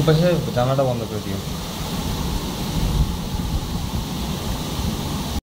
ওপাশে জানাটা বন্ধ করে দিও।